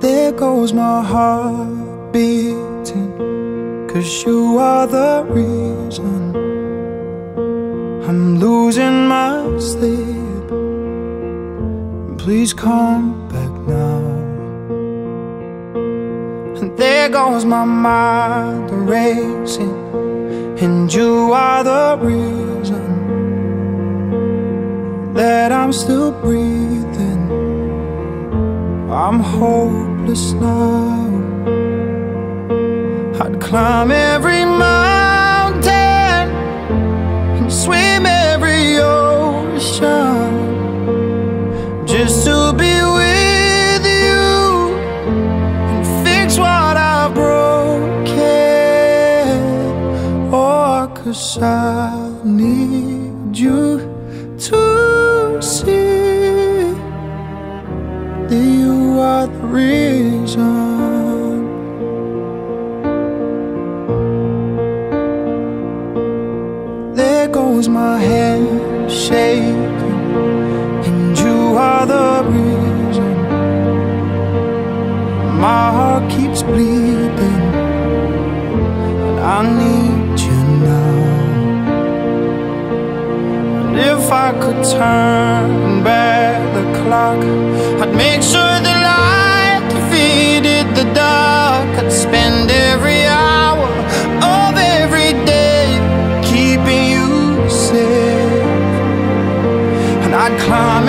There goes my heart beating Cause you are the reason I'm losing my sleep. Please come back now. And there goes my mind racing And you are the reason That I'm still breathing. I'm hopeless now. I'd climb every mountain And swim every ocean Just to be with I need you to see that you are the reason. There goes my hand shaking, and you are the reason. My heart keeps bleeding, if I could turn back the clock, I'd make sure the light defeated the dark. I'd spend every hour of every day keeping you safe. And I'd climb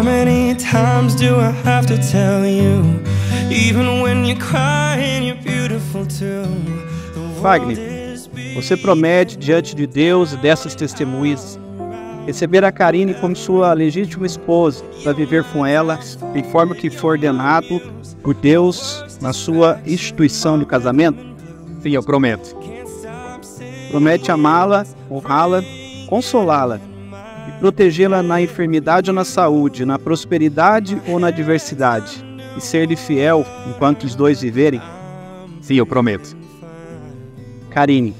How many times do I have to tell you? Even when you're crying, you're beautiful too. The Fagner, você promete diante de Deus e dessas testemunhas receber a Karine como sua legítima esposa para viver com ela conforme o que for ordenado por Deus na sua instituição de casamento? Sim, eu prometo. Promete amá-la, honrá-la, consolá-la e protegê-la na enfermidade ou na saúde, na prosperidade ou na adversidade, e ser-lhe fiel enquanto os dois viverem? Sim, eu prometo. Karine,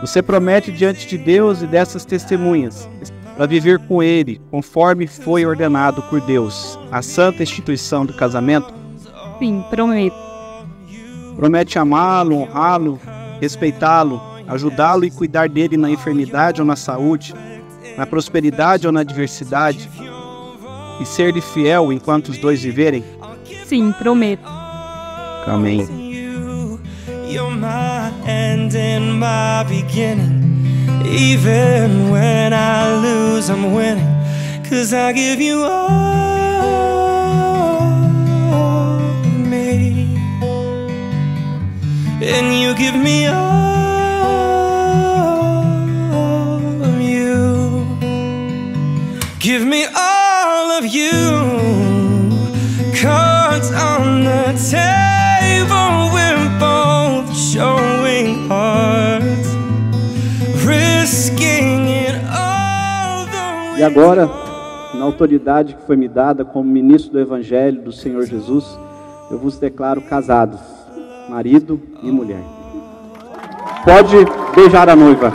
você promete diante de Deus e dessas testemunhas para viver com Ele, conforme foi ordenado por Deus, a santa instituição do casamento? Sim, prometo. Promete amá-lo, honrá-lo, respeitá-lo, ajudá-lo e cuidar dele na enfermidade ou na saúde, na prosperidade ou na adversidade, e ser-lhe fiel enquanto os dois viverem? Sim, prometo. Amém. you. You're my end and my beginning. Even when I lose, I'm winning. Cause I give you all E agora, na autoridade que foi me dada como ministro do Evangelho do Senhor Jesus, eu vos declaro casados, marido e mulher. Pode beijar a noiva.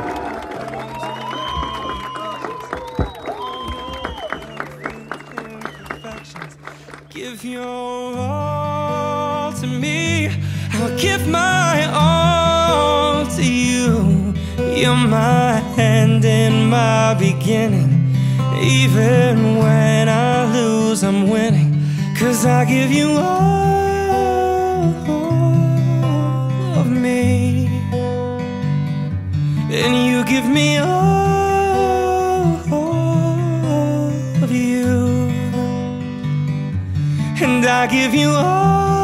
Give your all to me. Give my all to you. You're my end and my beginning. Even when I lose, I'm winning. Cause I give you all of me. And you give me all of you. And I give you all.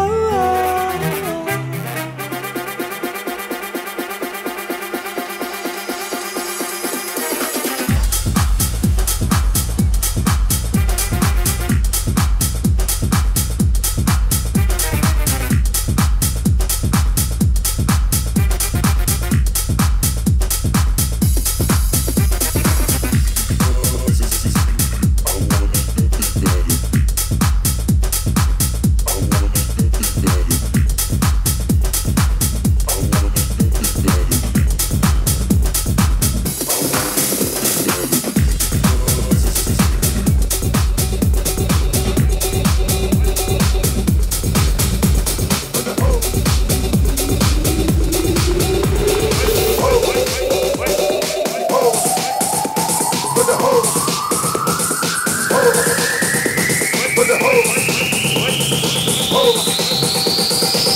Oh!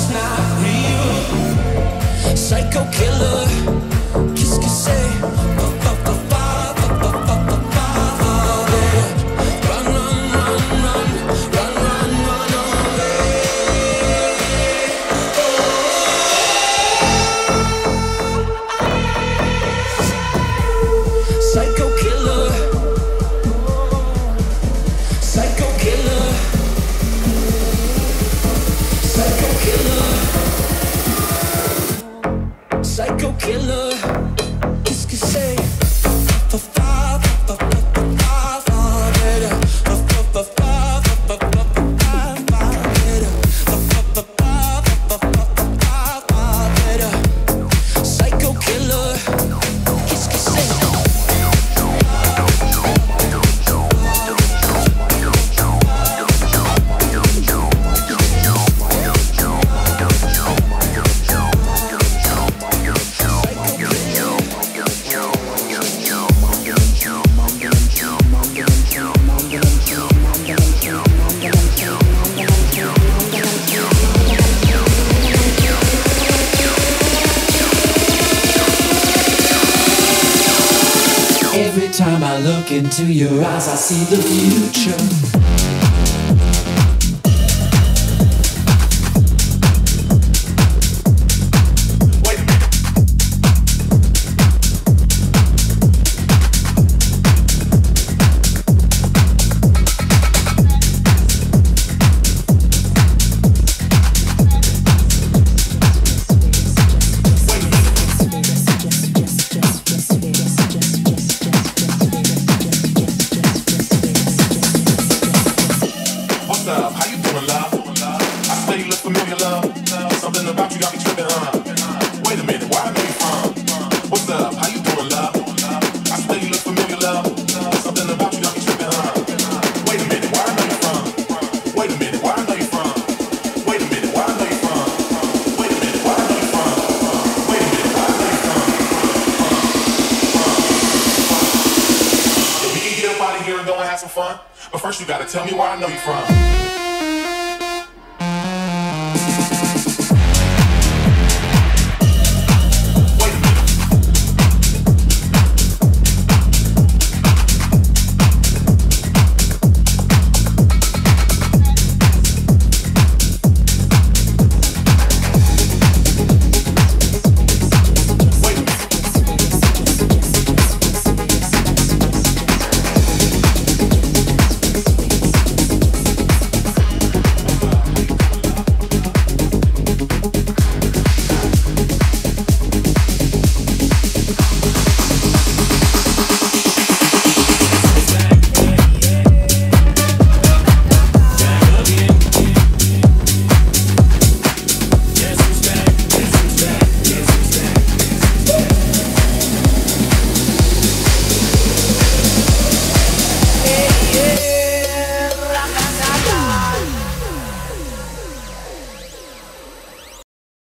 it's not real. Psycho killer. time I look into your eyes, I see the future. But first you gotta tell me where I know you from.